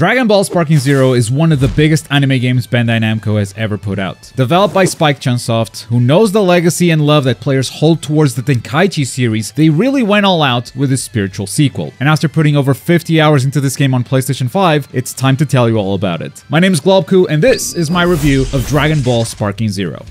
Dragon Ball Sparking Zero is one of the biggest anime games Bandai Namco has ever put out. Developed by Spike Chunsoft, who knows the legacy and love that players hold towards the Tenkaichi series, they really went all out with this spiritual sequel. And after putting over 50 hours into this game on PlayStation 5, it's time to tell you all about it. My name is Globku, and this is my review of Dragon Ball Sparking Zero.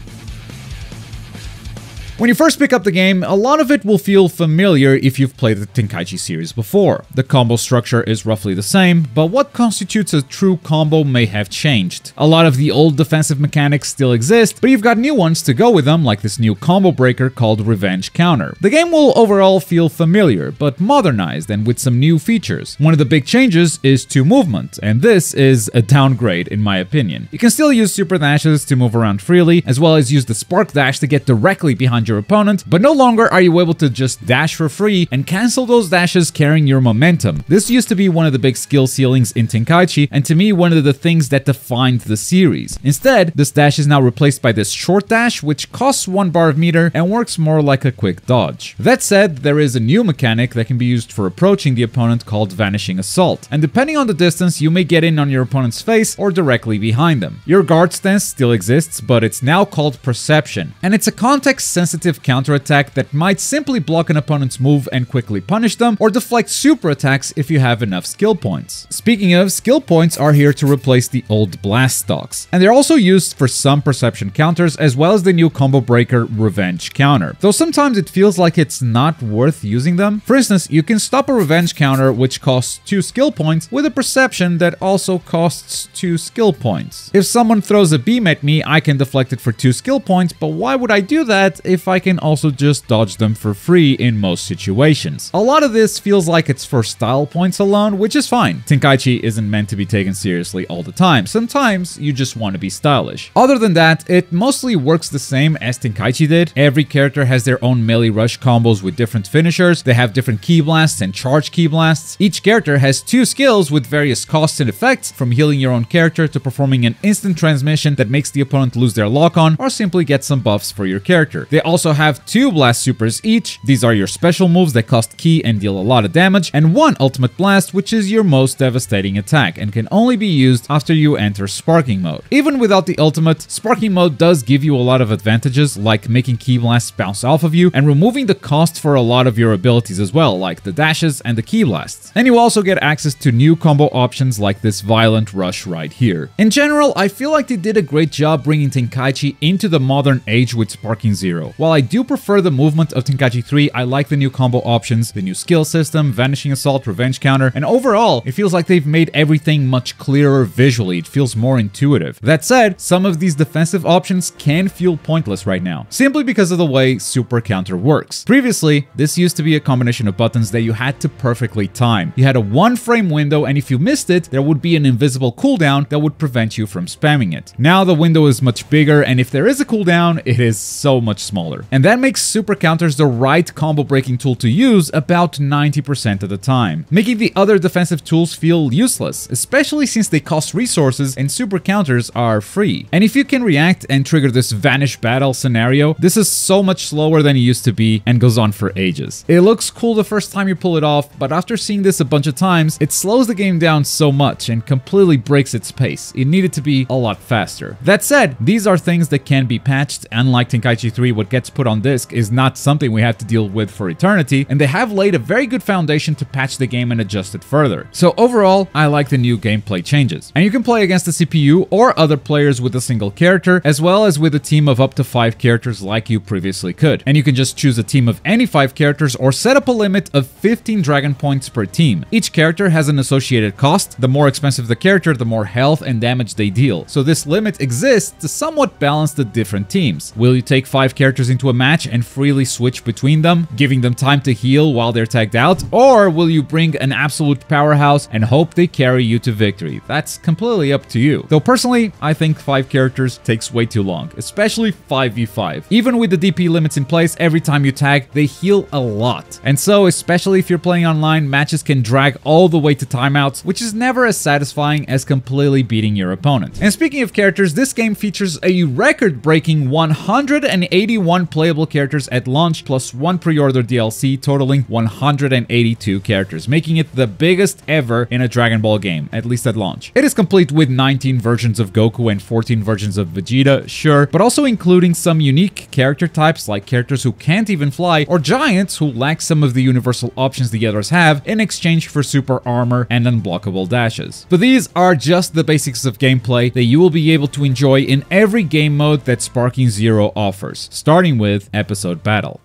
When you first pick up the game, a lot of it will feel familiar if you've played the Tenkaichi series before. The combo structure is roughly the same, but what constitutes a true combo may have changed. A lot of the old defensive mechanics still exist, but you've got new ones to go with them, like this new combo breaker called Revenge Counter. The game will overall feel familiar, but modernized and with some new features. One of the big changes is to movement, and this is a downgrade in my opinion. You can still use super dashes to move around freely, as well as use the spark dash to get directly behind your opponent, but no longer are you able to just dash for free and cancel those dashes carrying your momentum. This used to be one of the big skill ceilings in Tenkaichi, and to me, one of the things that defined the series. Instead, this dash is now replaced by this short dash, which costs one bar of meter and works more like a quick dodge. That said, there is a new mechanic that can be used for approaching the opponent called Vanishing Assault, and depending on the distance, you may get in on your opponent's face or directly behind them. Your guard stance still exists, but it's now called Perception, and it's a context-sensitive effective counterattack that might simply block an opponent's move and quickly punish them, or deflect super attacks if you have enough skill points. Speaking of, skill points are here to replace the old blast stocks, and they're also used for some perception counters as well as the new combo breaker revenge counter, though sometimes it feels like it's not worth using them. For instance, you can stop a revenge counter which costs 2 skill points with a perception that also costs 2 skill points. If someone throws a beam at me, I can deflect it for 2 skill points, but why would I do that if I can also just dodge them for free in most situations. A lot of this feels like it's for style points alone, which is fine. Tenkaichi isn't meant to be taken seriously all the time. Sometimes you just want to be stylish. Other than that, it mostly works the same as Tenkaichi did. Every character has their own melee rush combos with different finishers. They have different ki blasts and charge ki blasts. Each character has two skills with various costs and effects, from healing your own character to performing an instant transmission that makes the opponent lose their lock on, or simply get some buffs for your character. They also have two blast supers each. These are your special moves that cost ki and deal a lot of damage, and one ultimate blast, which is your most devastating attack and can only be used after you enter sparking mode. Even without the ultimate, sparking mode does give you a lot of advantages, like making ki blasts bounce off of you and removing the cost for a lot of your abilities as well, like the dashes and the ki blasts. And you also get access to new combo options like this violent rush right here. In general, I feel like they did a great job bringing Tenkaichi into the modern age with Sparking Zero. While I do prefer the movement of Tenkaichi 3, I like the new combo options, the new skill system, Vanishing Assault, Revenge Counter, and overall, it feels like they've made everything much clearer visually, it feels more intuitive. That said, some of these defensive options can feel pointless right now, simply because of the way Super Counter works. Previously, this used to be a combination of buttons that you had to perfectly time. You had a one frame window, and if you missed it, there would be an invisible cooldown that would prevent you from spamming it. Now the window is much bigger, and if there is a cooldown, it is so much smaller. And that makes super counters the right combo breaking tool to use about 90% of the time, making the other defensive tools feel useless, especially since they cost resources and super counters are free. And if you can react and trigger this vanish battle scenario, this is so much slower than it used to be and goes on for ages. It looks cool the first time you pull it off, but after seeing this a bunch of times, it slows the game down so much and completely breaks its pace. It needed to be a lot faster. That said, these are things that can be patched, unlike Tenkaichi 3, what gets put on disc is not something we have to deal with for eternity, and they have laid a very good foundation to patch the game and adjust it further. So overall, I like the new gameplay changes. And you can play against the CPU or other players with a single character, as well as with a team of up to 5 characters like you previously could. And you can just choose a team of any 5 characters or set up a limit of 15 dragon points per team. Each character has an associated cost. The more expensive the character, the more health and damage they deal. So this limit exists to somewhat balance the different teams. Will you take 5 characters into a match and freely switch between them, giving them time to heal while they're tagged out? Or will you bring an absolute powerhouse and hope they carry you to victory? That's completely up to you. Though personally, I think 5 characters takes way too long, especially 5v5. Even with the DP limits in place, every time you tag, they heal a lot. And so, especially if you're playing online, matches can drag all the way to timeouts, which is never as satisfying as completely beating your opponent. And speaking of characters, this game features a record-breaking 181 1 playable characters at launch plus 1 pre-order DLC totaling 182 characters, making it the biggest ever in a Dragon Ball game, at least at launch. It is complete with 19 versions of Goku and 14 versions of Vegeta, sure, but also including some unique character types like characters who can't even fly or giants who lack some of the universal options the others have in exchange for super armor and unblockable dashes. But these are just the basics of gameplay that you will be able to enjoy in every game mode that Sparking Zero offers, starting with Episode Battle.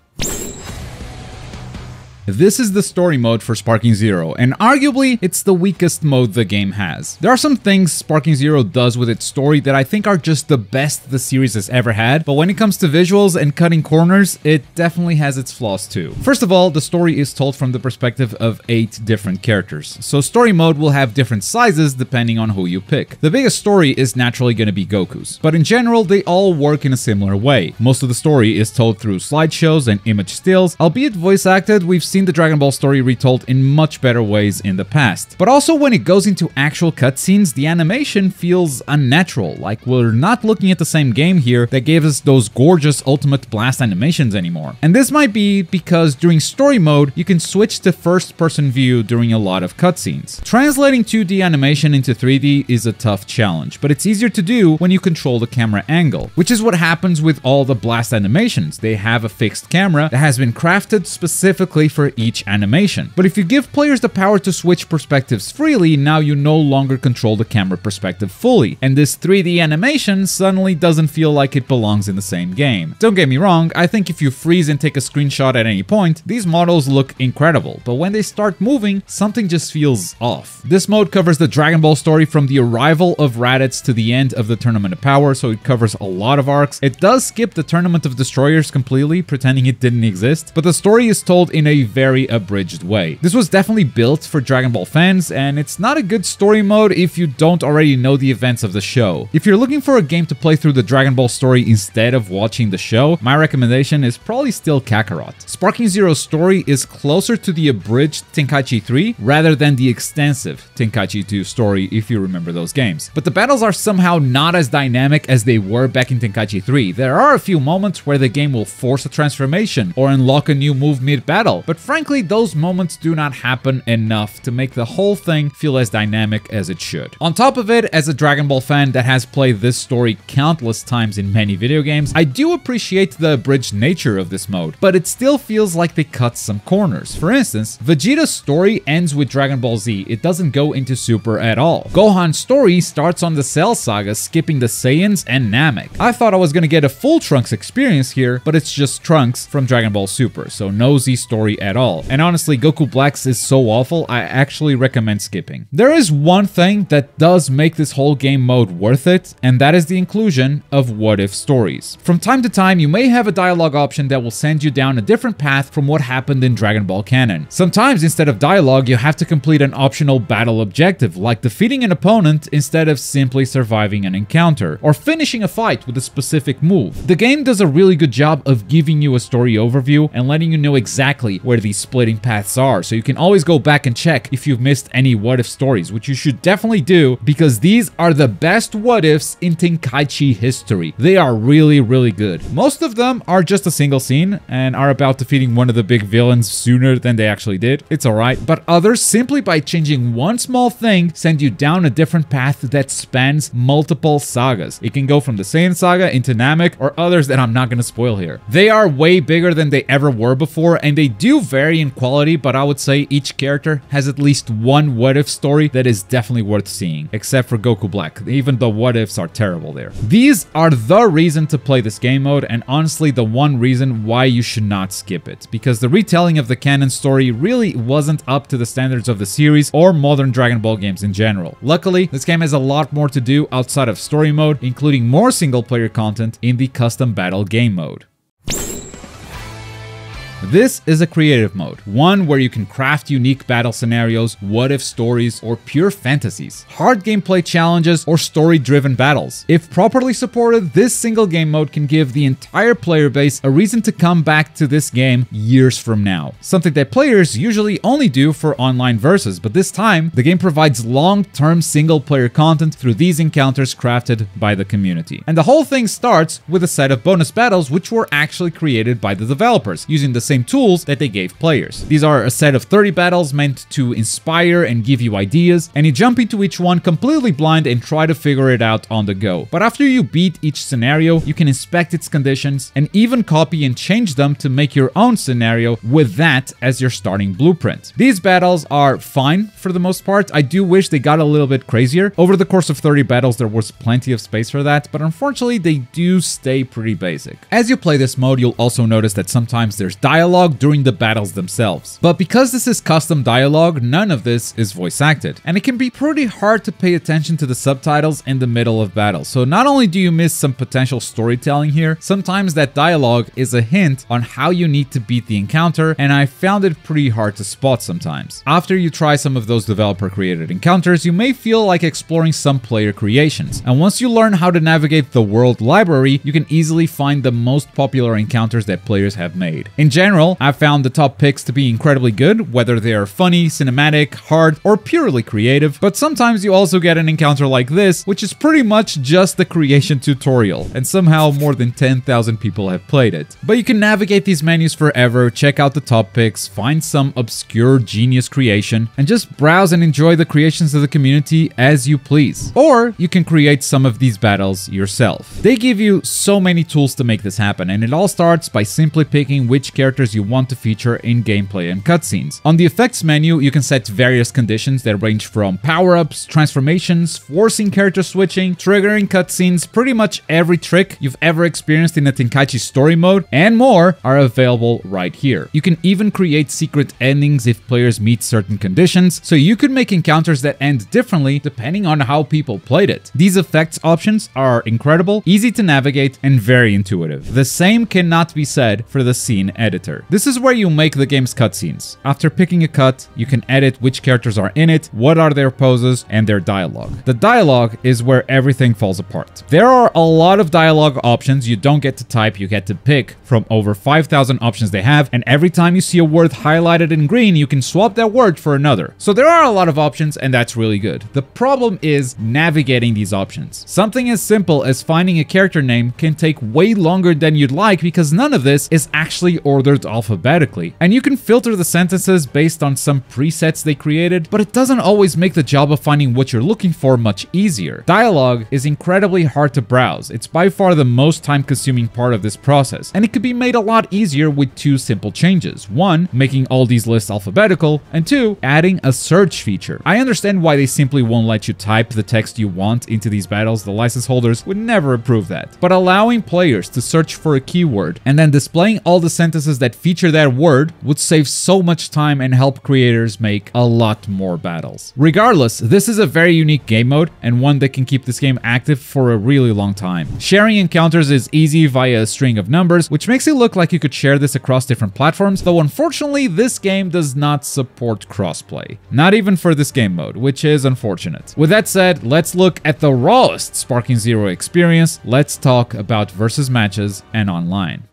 This is the story mode for Sparking Zero, and arguably, it's the weakest mode the game has. There are some things Sparking Zero does with its story that I think are just the best the series has ever had, but when it comes to visuals and cutting corners, it definitely has its flaws too. First of all, the story is told from the perspective of 8 different characters, so story mode will have different sizes depending on who you pick. The biggest story is naturally going to be Goku's, but in general, they all work in a similar way. Most of the story is told through slideshows and image stills, albeit voice acted, we've seen the Dragon Ball story retold in much better ways in the past. But also when it goes into actual cutscenes, the animation feels unnatural, like we're not looking at the same game here that gave us those gorgeous Ultimate Blast animations anymore. And this might be because during story mode, you can switch to first person view during a lot of cutscenes. Translating 2D animation into 3D is a tough challenge, but it's easier to do when you control the camera angle, which is what happens with all the blast animations. They have a fixed camera that has been crafted specifically for each animation. But if you give players the power to switch perspectives freely, now you no longer control the camera perspective fully, and this 3D animation suddenly doesn't feel like it belongs in the same game. Don't get me wrong, I think if you freeze and take a screenshot at any point, these models look incredible, but when they start moving, something just feels off. This mode covers the Dragon Ball story from the arrival of Raditz to the end of the Tournament of Power, so it covers a lot of arcs. It does skip the Tournament of Destroyers completely, pretending it didn't exist, but the story is told in a very abridged way. This was definitely built for Dragon Ball fans, and it's not a good story mode if you don't already know the events of the show. If you're looking for a game to play through the Dragon Ball story instead of watching the show, my recommendation is probably still Kakarot. Sparking Zero's story is closer to the abridged Tenkaichi 3 rather than the extensive Tenkaichi 2 story if you remember those games. But the battles are somehow not as dynamic as they were back in Tenkaichi 3. There are a few moments where the game will force a transformation or unlock a new move mid-battle, but frankly, those moments do not happen enough to make the whole thing feel as dynamic as it should. On top of it, as a Dragon Ball fan that has played this story countless times in many video games, I do appreciate the abridged nature of this mode, but it still feels like they cut some corners. For instance, Vegeta's story ends with Dragon Ball Z, it doesn't go into Super at all. Gohan's story starts on the Cell Saga, skipping the Saiyans and Namek. I thought I was gonna get a full Trunks experience here, but it's just Trunks from Dragon Ball Super, so no Z story at all. And honestly, Goku Black's is so awful, I actually recommend skipping. There is one thing that does make this whole game mode worth it, and that is the inclusion of what if stories. From time to time, you may have a dialogue option that will send you down a different path from what happened in Dragon Ball canon. Sometimes, instead of dialogue, you have to complete an optional battle objective, like defeating an opponent instead of simply surviving an encounter, or finishing a fight with a specific move. The game does a really good job of giving you a story overview and letting you know exactly where these splitting paths are, so you can always go back and check if you've missed any what if stories, which you should definitely do because these are the best what ifs in Tenkaichi history. They are really, really good. Most of them are just a single scene and are about defeating one of the big villains sooner than they actually did. It's alright, but others, simply by changing one small thing, send you down a different path that spans multiple sagas. It can go from the Saiyan saga into Namek or others that I'm not going to spoil here. They are way bigger than they ever were before and they do vary in quality, but I would say each character has at least one what if story that is definitely worth seeing, except for Goku Black. Even the what ifs are terrible there. These are the reason to play this game mode, and honestly, the one reason why you should not skip it, because the retelling of the canon story really wasn't up to the standards of the series or modern Dragon Ball games in general. Luckily, this game has a lot more to do outside of story mode, including more single player content in the custom battle game mode. This is a creative mode, one where you can craft unique battle scenarios, what if stories, or pure fantasies, hard gameplay challenges, or story driven battles. If properly supported, this single game mode can give the entire player base a reason to come back to this game years from now. Something that players usually only do for online verses, but this time, the game provides long term single player content through these encounters crafted by the community. And the whole thing starts with a set of bonus battles which were actually created by the developers, using the same tools that they gave players. These are a set of 30 battles meant to inspire and give you ideas, and you jump into each one completely blind and try to figure it out on the go. But after you beat each scenario, you can inspect its conditions and even copy and change them to make your own scenario with that as your starting blueprint. These battles are fine for the most part. I do wish they got a little bit crazier. Over the course of 30 battles, there was plenty of space for that, but unfortunately, they do stay pretty basic. As you play this mode, you'll also notice that sometimes there's dialogue during the battles themselves. But because this is custom dialogue, none of this is voice acted, and it can be pretty hard to pay attention to the subtitles in the middle of battle. So not only do you miss some potential storytelling here, sometimes that dialogue is a hint on how you need to beat the encounter, and I found it pretty hard to spot sometimes. After you try some of those developer created encounters, you may feel like exploring some player creations. And once you learn how to navigate the world library, you can easily find the most popular encounters that players have made. In general, I've found the top picks to be incredibly good, whether they are funny, cinematic, hard, or purely creative, but sometimes you also get an encounter like this, which is pretty much just the creation tutorial, and somehow more than 10,000 people have played it. But you can navigate these menus forever, check out the top picks, find some obscure genius creation, and just browse and enjoy the creations of the community as you please. Or you can create some of these battles yourself. They give you so many tools to make this happen, and it all starts by simply picking which characters you want to feature in gameplay and cutscenes. On the effects menu, you can set various conditions that range from power-ups, transformations, forcing character switching, triggering cutscenes, pretty much every trick you've ever experienced in a Tenkaichi story mode, and more are available right here. You can even create secret endings if players meet certain conditions, so you could make encounters that end differently depending on how people played it. These effects options are incredible, easy to navigate, and very intuitive. The same cannot be said for the scene editor. This is where you make the game's cutscenes. After picking a cut, you can edit which characters are in it, what are their poses, and their dialogue. The dialogue is where everything falls apart. There are a lot of dialogue options you don't get to type, you get to pick from over 5,000 options they have, and every time you see a word highlighted in green, you can swap that word for another. So there are a lot of options, and that's really good. The problem is navigating these options. Something as simple as finding a character name can take way longer than you'd like because none of this is actually ordered alphabetically. And you can filter the sentences based on some presets they created, but it doesn't always make the job of finding what you're looking for much easier. Dialogue is incredibly hard to browse. It's by far the most time consuming part of this process, and it could be made a lot easier with two simple changes. One, making all these lists alphabetical, and two, adding a search feature. I understand why they simply won't let you type the text you want into these battles, the license holders would never approve that. But allowing players to search for a keyword and then displaying all the sentences that feature that word would save so much time and help creators make a lot more battles. Regardless, this is a very unique game mode and one that can keep this game active for a really long time. Sharing encounters is easy via a string of numbers, which makes it look like you could share this across different platforms, though unfortunately this game does not support crossplay. Not even for this game mode, which is unfortunate. With that said, let's look at the rawest Sparking Zero experience. Let's talk about versus matches and online.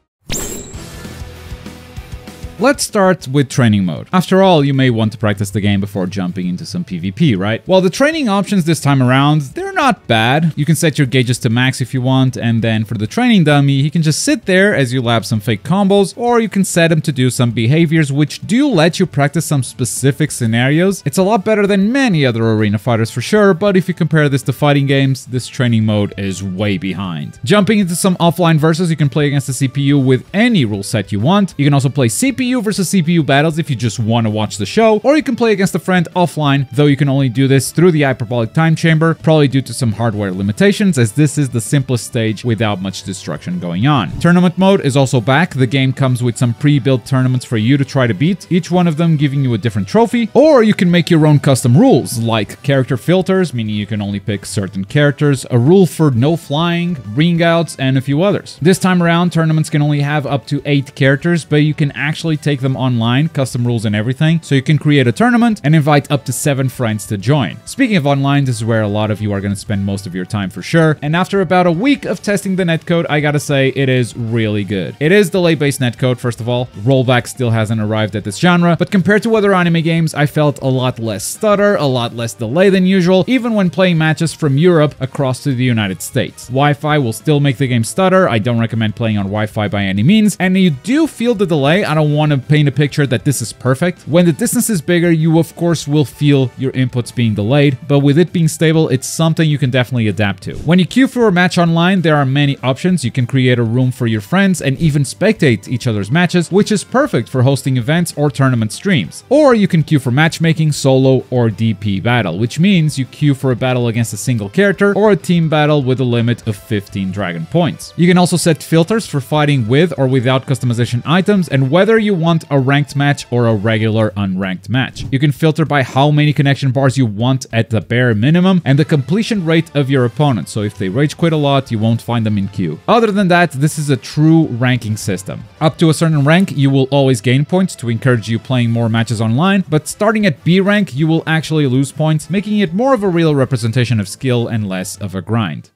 Let's start with training mode. After all, you may want to practice the game before jumping into some PvP, right? Well, the training options this time around, they're not bad. You can set your gauges to max if you want, and then for the training dummy, he can just sit there as you lab some fake combos, or you can set him to do some behaviors which do let you practice some specific scenarios. It's a lot better than many other arena fighters for sure, but if you compare this to fighting games, this training mode is way behind. Jumping into some offline versus, you can play against the CPU with any rule set you want. You can also play CPU GPU versus CPU battles if you just want to watch the show, or you can play against a friend offline, though you can only do this through the hyperbolic time chamber, probably due to some hardware limitations, as this is the simplest stage without much destruction going on. Tournament mode is also back. The game comes with some pre-built tournaments for you to try to beat, each one of them giving you a different trophy, or you can make your own custom rules, like character filters, meaning you can only pick certain characters, a rule for no flying, ring outs, and a few others. This time around, tournaments can only have up to 8 characters, but you can actually take them online, custom rules and everything, so you can create a tournament and invite up to 7 friends to join. Speaking of online, this is where a lot of you are going to spend most of your time for sure, and after about a week of testing the netcode, I gotta say, it is really good. It is delay-based netcode, first of all. Rollback still hasn't arrived at this genre, but compared to other anime games, I felt a lot less stutter, a lot less delay than usual, even when playing matches from Europe across to the United States. Wi-Fi will still make the game stutter, I don't recommend playing on Wi-Fi by any means, and you do feel the delay, I don't want to paint a picture that this is perfect. When the distance is bigger, you of course will feel your inputs being delayed, but with it being stable, it's something you can definitely adapt to. When you queue for a match online, there are many options. You can create a room for your friends and even spectate each other's matches, which is perfect for hosting events or tournament streams. Or you can queue for matchmaking, solo, or DP battle, which means you queue for a battle against a single character or a team battle with a limit of 15 dragon points. You can also set filters for fighting with or without customization items and whether you want a ranked match or a regular unranked match. You can filter by how many connection bars you want at the bare minimum and the completion rate of your opponent, so if they rage quit a lot, you won't find them in queue. Other than that, this is a true ranking system. Up to a certain rank, you will always gain points to encourage you playing more matches online, but starting at B rank, you will actually lose points, making it more of a real representation of skill and less of a grind.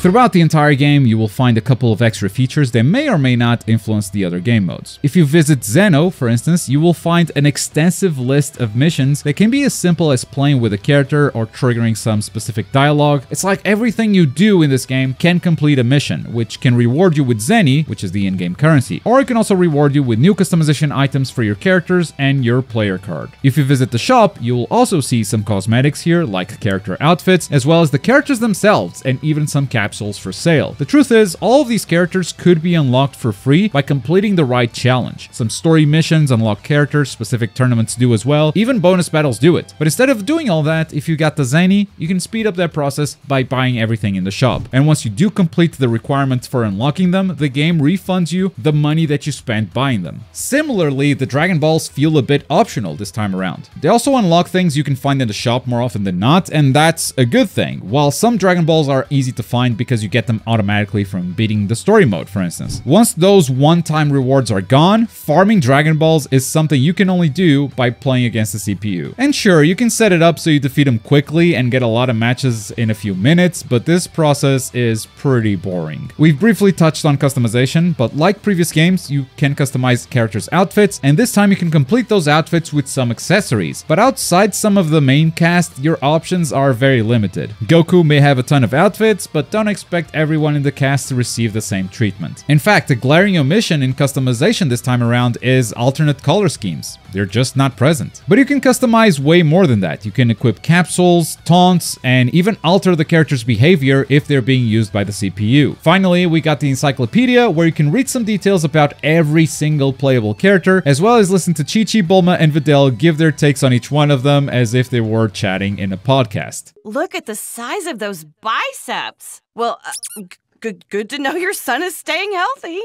Throughout the entire game, you will find a couple of extra features that may or may not influence the other game modes. If you visit Zeno, for instance, you will find an extensive list of missions that can be as simple as playing with a character or triggering some specific dialogue. It's like everything you do in this game can complete a mission, which can reward you with Zeni, which is the in-game currency, or it can also reward you with new customization items for your characters and your player card. If you visit the shop, you will also see some cosmetics here, like character outfits, as well as the characters themselves, and even some capsules capsules for sale. The truth is, all of these characters could be unlocked for free by completing the right challenge. Some story missions unlock characters, specific tournaments do as well, even bonus battles do it. But instead of doing all that, if you got the Zeni, you can speed up that process by buying everything in the shop. And once you do complete the requirements for unlocking them, the game refunds you the money that you spent buying them. Similarly, the Dragon Balls feel a bit optional this time around. They also unlock things you can find in the shop more often than not, and that's a good thing. While some Dragon Balls are easy to find because you get them automatically from beating the story mode, for instance. Once those one-time rewards are gone, farming Dragon Balls is something you can only do by playing against the CPU. And sure, you can set it up so you defeat them quickly and get a lot of matches in a few minutes, but this process is pretty boring. We've briefly touched on customization, but like previous games, you can customize characters' outfits, and this time you can complete those outfits with some accessories. But outside some of the main cast, your options are very limited. Goku may have a ton of outfits, but don't expect everyone in the cast to receive the same treatment. In fact, a glaring omission in customization this time around is alternate color schemes. They're just not present. But you can customize way more than that. You can equip capsules, taunts, and even alter the character's behavior if they're being used by the CPU. Finally, we got the encyclopedia where you can read some details about every single playable character, as well as listen to Chi-Chi, Bulma, and Videl give their takes on each one of them as if they were chatting in a podcast. Look at the size of those biceps. Well, uh, good good to know your son is staying healthy.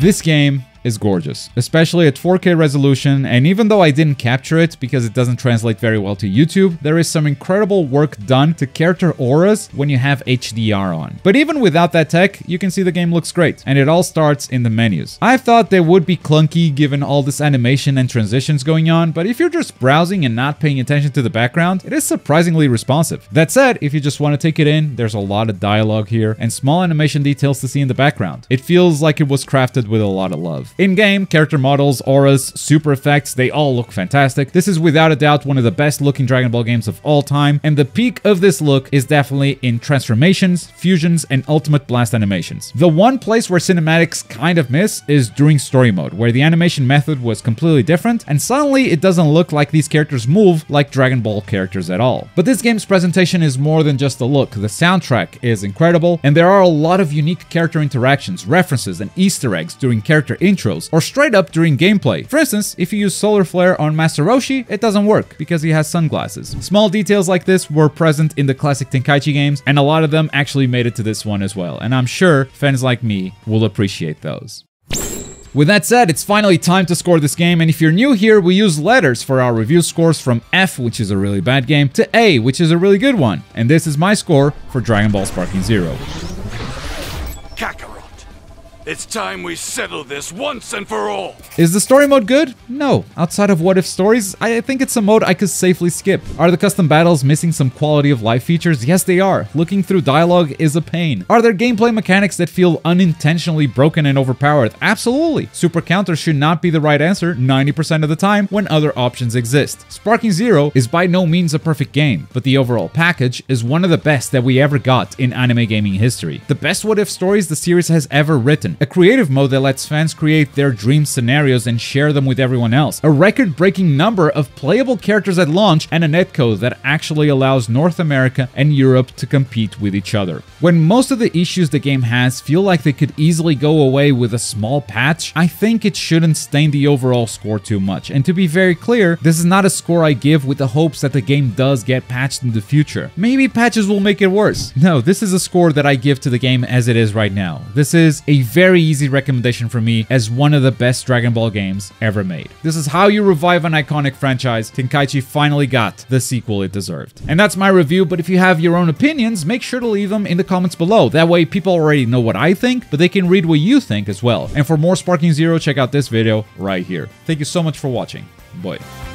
This game is gorgeous, especially at 4K resolution, and even though I didn't capture it because it doesn't translate very well to YouTube, there is some incredible work done to character auras when you have HDR on. But even without that tech, you can see the game looks great, and it all starts in the menus. I thought they would be clunky given all this animation and transitions going on, but if you're just browsing and not paying attention to the background, it is surprisingly responsive. That said, if you just want to take it in, there's a lot of dialogue here and small animation details to see in the background. It feels like it was crafted with a lot of love. In-game, character models, auras, super effects, they all look fantastic. This is without a doubt one of the best looking Dragon Ball games of all time, and the peak of this look is definitely in transformations, fusions, and ultimate blast animations. The one place where cinematics kind of miss is during story mode, where the animation method was completely different, and suddenly it doesn't look like these characters move like Dragon Ball characters at all. But this game's presentation is more than just the look, the soundtrack is incredible, and there are a lot of unique character interactions, references, and easter eggs during character intros, or straight up during gameplay. For instance, if you use Solar Flare on Master Roshi, it doesn't work, because he has sunglasses. Small details like this were present in the classic Tenkaichi games, and a lot of them actually made it to this one as well, and I'm sure fans like me will appreciate those. With that said, it's finally time to score this game, and if you're new here, we use letters for our review scores from F, which is a really bad game, to A, which is a really good one. And this is my score for Dragon Ball Sparking Zero. Kakarot. It's time we settle this once and for all. Is the story mode good? No. Outside of what if stories, I think it's a mode I could safely skip. Are the custom battles missing some quality of life features? Yes, they are. Looking through dialogue is a pain. Are there gameplay mechanics that feel unintentionally broken and overpowered? Absolutely. Super counter should not be the right answer 90% of the time when other options exist. Sparking Zero is by no means a perfect game, but the overall package is one of the best that we ever got in anime gaming history. The best what if stories the series has ever written a creative mode that lets fans create their dream scenarios and share them with everyone else, a record breaking number of playable characters at launch, and a netcode that actually allows North America and Europe to compete with each other. When most of the issues the game has feel like they could easily go away with a small patch, I think it shouldn't stain the overall score too much. And to be very clear, this is not a score I give with the hopes that the game does get patched in the future. Maybe patches will make it worse. No, this is a score that I give to the game as it is right now. This is a very very easy recommendation for me as one of the best Dragon Ball games ever made. This is how you revive an iconic franchise. Tenkaichi finally got the sequel it deserved. And that's my review, but if you have your own opinions, make sure to leave them in the comments below. That way people already know what I think, but they can read what you think as well. And for more Sparking Zero, check out this video right here. Thank you so much for watching. Bye.